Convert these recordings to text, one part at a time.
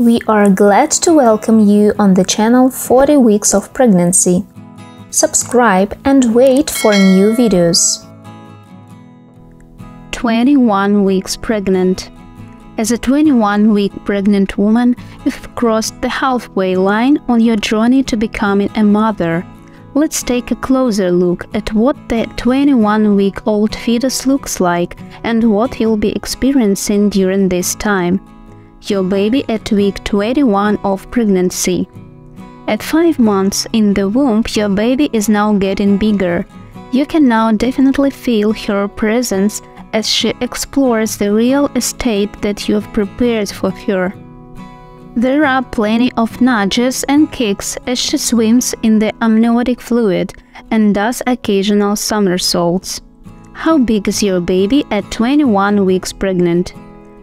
We are glad to welcome you on the channel 40 Weeks of Pregnancy. Subscribe and wait for new videos. 21 weeks pregnant. As a 21 week pregnant woman, you've crossed the halfway line on your journey to becoming a mother. Let's take a closer look at what the 21 week old fetus looks like and what you'll be experiencing during this time. Your baby at week 21 of pregnancy. At 5 months in the womb, your baby is now getting bigger. You can now definitely feel her presence as she explores the real estate that you have prepared for her. There are plenty of nudges and kicks as she swims in the amniotic fluid and does occasional somersaults. How big is your baby at 21 weeks pregnant?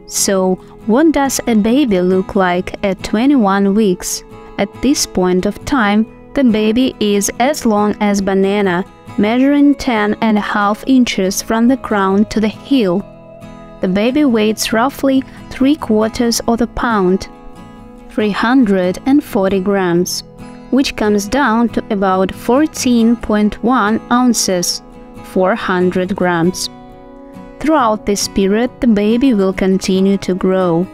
So, what does a baby look like at 21 weeks? At this point of time, the baby is as long as banana, measuring 10 and a half inches from the crown to the heel. The baby weighs roughly 3 quarters of a pound 340 grams, which comes down to about 14.1 ounces, 400 grams. Throughout this period, the baby will continue to grow.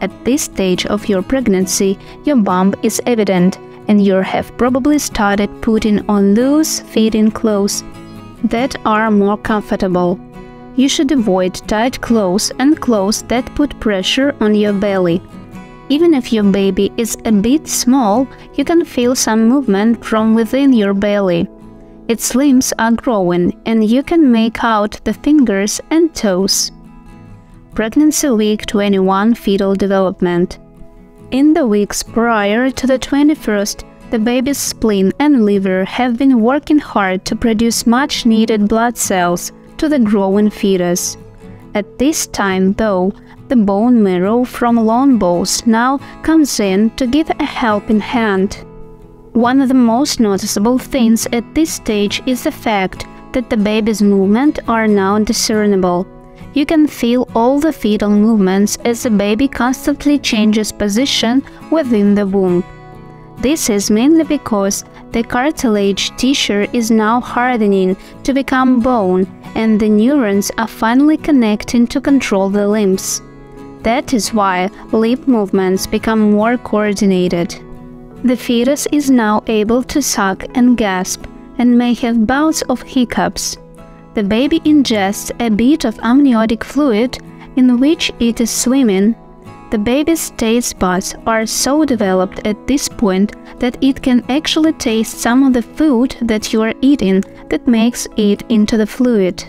At this stage of your pregnancy, your bump is evident and you have probably started putting on loose fitting clothes that are more comfortable. You should avoid tight clothes and clothes that put pressure on your belly even if your baby is a bit small, you can feel some movement from within your belly. Its limbs are growing and you can make out the fingers and toes. Pregnancy week 21 fetal development. In the weeks prior to the 21st, the baby's spleen and liver have been working hard to produce much needed blood cells to the growing fetus. At this time, though, the bone marrow from long bones now comes in to give a helping hand. One of the most noticeable things at this stage is the fact that the baby's movements are now discernible. You can feel all the fetal movements as the baby constantly changes position within the womb. This is mainly because the cartilage tissue is now hardening to become bone and the neurons are finally connecting to control the limbs. That is why lip movements become more coordinated. The fetus is now able to suck and gasp and may have bouts of hiccups. The baby ingests a bit of amniotic fluid in which it is swimming. The baby's taste buds are so developed at this point that it can actually taste some of the food that you are eating that makes it into the fluid.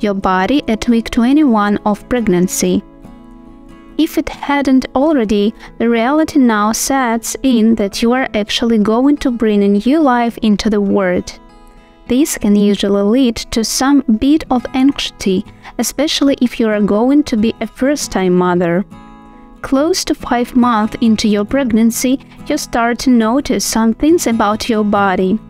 Your body at week 21 of pregnancy if it hadn't already, the reality now sets in that you are actually going to bring a new life into the world. This can usually lead to some bit of anxiety, especially if you are going to be a first-time mother. Close to 5 months into your pregnancy, you start to notice some things about your body.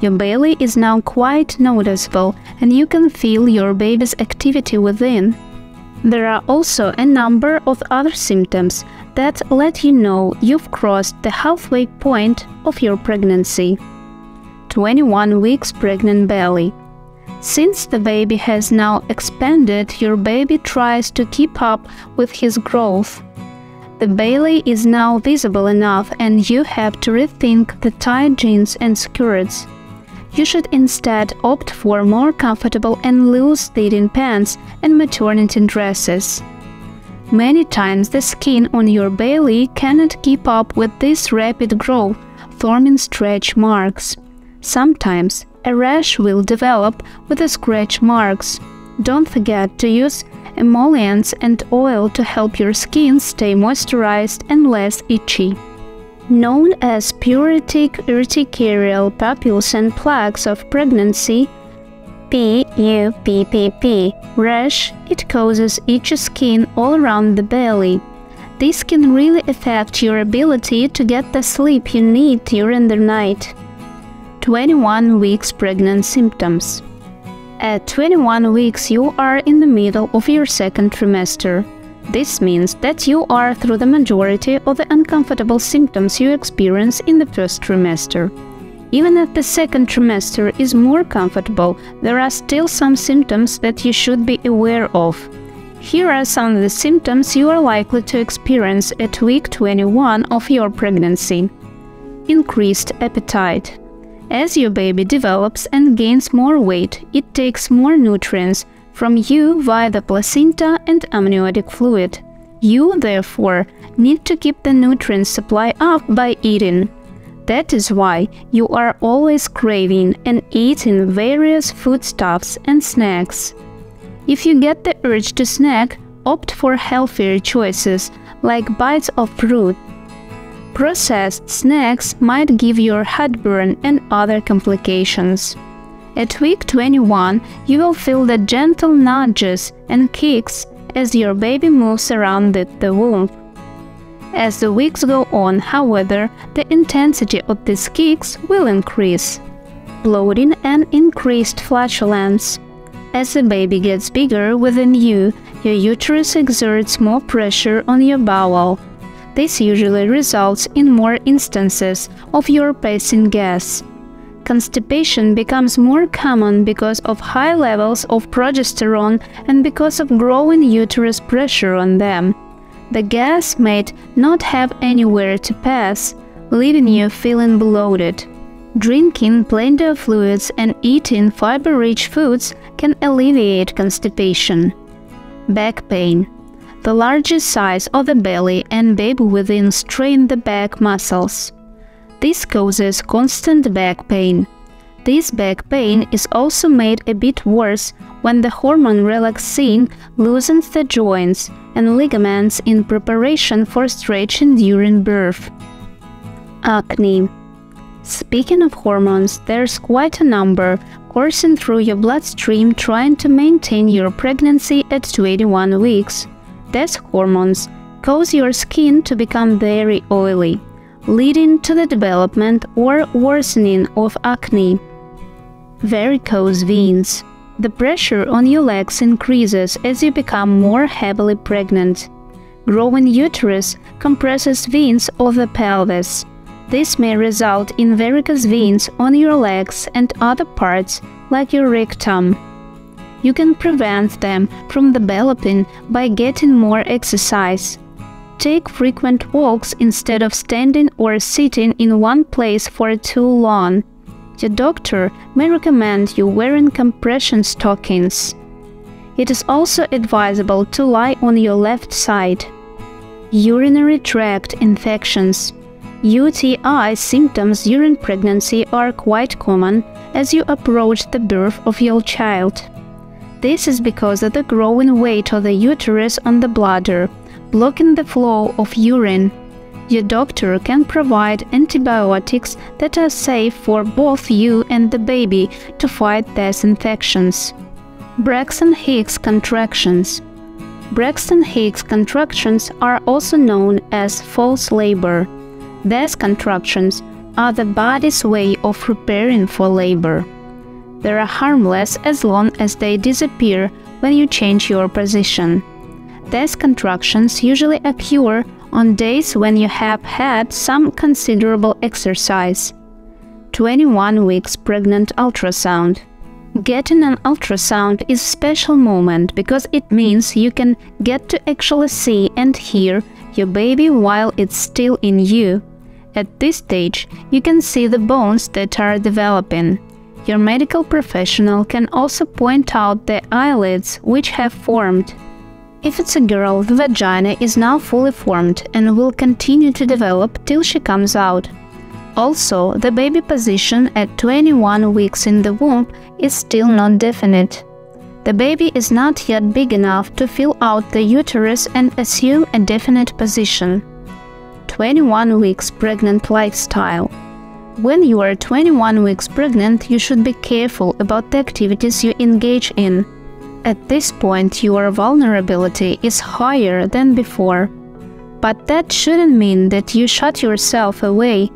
Your belly is now quite noticeable and you can feel your baby's activity within. There are also a number of other symptoms that let you know you've crossed the halfway point of your pregnancy. 21 weeks pregnant belly. Since the baby has now expanded, your baby tries to keep up with his growth. The belly is now visible enough and you have to rethink the tight jeans and skirts you should instead opt for more comfortable and loose-fitting pants and maternity dresses. Many times the skin on your belly cannot keep up with this rapid growth, forming stretch marks. Sometimes a rash will develop with the scratch marks. Don't forget to use emollients and oil to help your skin stay moisturized and less itchy known as pruritic urticarial papules and plaques of pregnancy, PUPPP rash, it causes itchy skin all around the belly. This can really affect your ability to get the sleep you need during the night. 21 weeks pregnant symptoms. At 21 weeks, you are in the middle of your second trimester. This means that you are through the majority of the uncomfortable symptoms you experience in the first trimester. Even if the second trimester is more comfortable, there are still some symptoms that you should be aware of. Here are some of the symptoms you are likely to experience at week 21 of your pregnancy. Increased appetite. As your baby develops and gains more weight, it takes more nutrients from you via the placenta and amniotic fluid. You, therefore, need to keep the nutrient supply up by eating. That is why you are always craving and eating various foodstuffs and snacks. If you get the urge to snack, opt for healthier choices like bites of fruit. Processed snacks might give you heartburn and other complications. At week 21, you will feel the gentle nudges and kicks as your baby moves around the, womb. As the weeks go on, however, the intensity of these kicks will increase. Bloating and increased flatulence. As the baby gets bigger within you, your uterus exerts more pressure on your bowel. This usually results in more instances of your passing gas. Constipation becomes more common because of high levels of progesterone and because of growing uterus pressure on them the gas might not have anywhere to pass, leaving you feeling bloated. Drinking plenty of fluids and eating fiber-rich foods can alleviate constipation. Back pain. The larger size of the belly and baby within strain the back muscles. This causes constant back pain. This back pain is also made a bit worse when the hormone relaxin loosens the joints and ligaments in preparation for stretching during birth. Acne. Speaking of hormones, there's quite a number coursing through your bloodstream trying to maintain your pregnancy at 21 weeks. These hormones cause your skin to become very oily, leading to the development or worsening of acne. Varicose veins. The pressure on your legs increases as you become more heavily pregnant. Growing uterus compresses veins of the pelvis. This may result in varicose veins on your legs and other parts, like your rectum. You can prevent them from developing by getting more exercise. Take frequent walks instead of standing or sitting in one place for too long your doctor may recommend you wearing compression stockings. It is also advisable to lie on your left side. Urinary tract infections. UTI symptoms during pregnancy are quite common as you approach the birth of your child. This is because of the growing weight of the uterus on the bladder, blocking the flow of urine your doctor can provide antibiotics that are safe for both you and the baby to fight these infections. Braxton Hicks contractions. Braxton Hicks contractions are also known as false labor. These contractions are the body's way of preparing for labor. They are harmless as long as they disappear when you change your position. These contractions usually occur on days when you have had some considerable exercise. 21 weeks pregnant ultrasound. Getting an ultrasound is a special moment because it means you can get to actually see and hear your baby while it's still in you. At this stage, you can see the bones that are developing. Your medical professional can also point out the eyelids which have formed. If it's a girl, the vagina is now fully formed and will continue to develop till she comes out. Also, the baby position at 21 weeks in the womb is still not definite. The baby is not yet big enough to fill out the uterus and assume a definite position. 21 weeks pregnant lifestyle. When you are 21 weeks pregnant, you should be careful about the activities you engage in. At this point, your vulnerability is higher than before. But that shouldn't mean that you shut yourself away.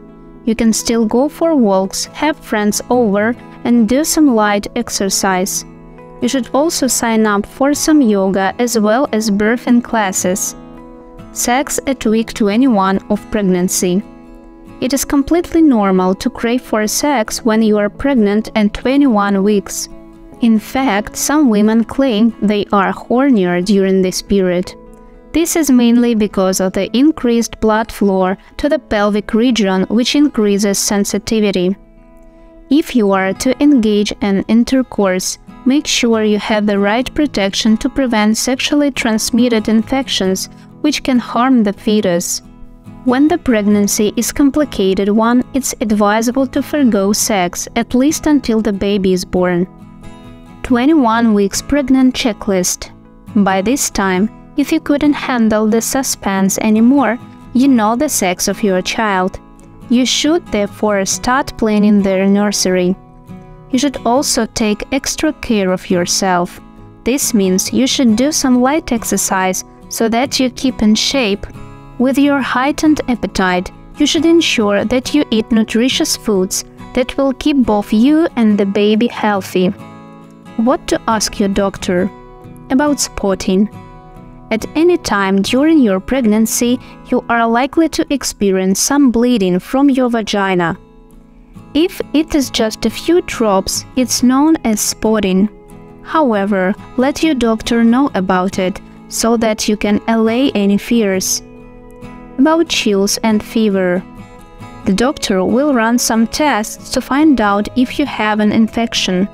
You can still go for walks, have friends over, and do some light exercise. You should also sign up for some yoga as well as birthing classes. Sex at week 21 of pregnancy. It is completely normal to crave for sex when you are pregnant at 21 weeks. In fact, some women claim they are hornier during this period. This is mainly because of the increased blood flow to the pelvic region, which increases sensitivity. If you are to engage in intercourse, make sure you have the right protection to prevent sexually transmitted infections which can harm the fetus. When the pregnancy is complicated one, it's advisable to forego sex at least until the baby is born. 21 weeks pregnant checklist. By this time, if you couldn't handle the suspense anymore, you know the sex of your child. You should therefore start planning their nursery. You should also take extra care of yourself. This means you should do some light exercise so that you keep in shape. With your heightened appetite, you should ensure that you eat nutritious foods that will keep both you and the baby healthy. What to ask your doctor? About spotting. At any time during your pregnancy, you are likely to experience some bleeding from your vagina. If it is just a few drops, it's known as spotting. However, let your doctor know about it so that you can allay any fears. About chills and fever. The doctor will run some tests to find out if you have an infection.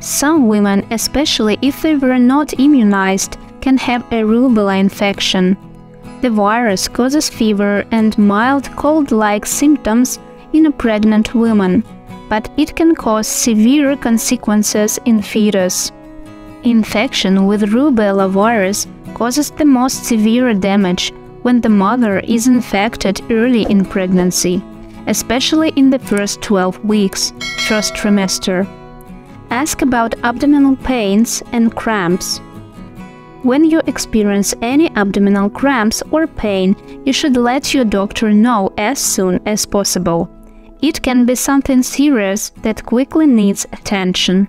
Some women, especially if they were not immunized, can have a rubella infection. The virus causes fever and mild cold-like symptoms in a pregnant woman, but it can cause severe consequences in fetus. Infection with rubella virus causes the most severe damage when the mother is infected early in pregnancy, especially in the first 12 weeks, first trimester. Ask about abdominal pains and cramps. When you experience any abdominal cramps or pain, you should let your doctor know as soon as possible. It can be something serious that quickly needs attention.